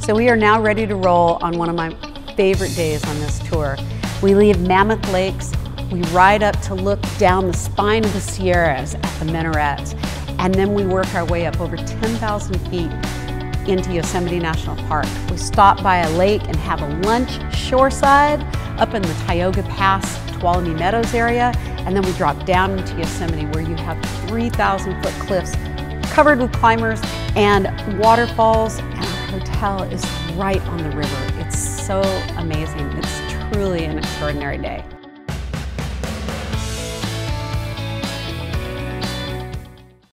So we are now ready to roll on one of my favorite days on this tour. We leave Mammoth Lakes, we ride up to look down the spine of the Sierras at the minarets, and then we work our way up over 10,000 feet into Yosemite National Park. We stop by a lake and have a lunch shoreside up in the Tioga Pass, Tuolumne Meadows area, and then we drop down into Yosemite where you have 3,000 foot cliffs covered with climbers and waterfalls, hotel is right on the river. It's so amazing. It's truly an extraordinary day.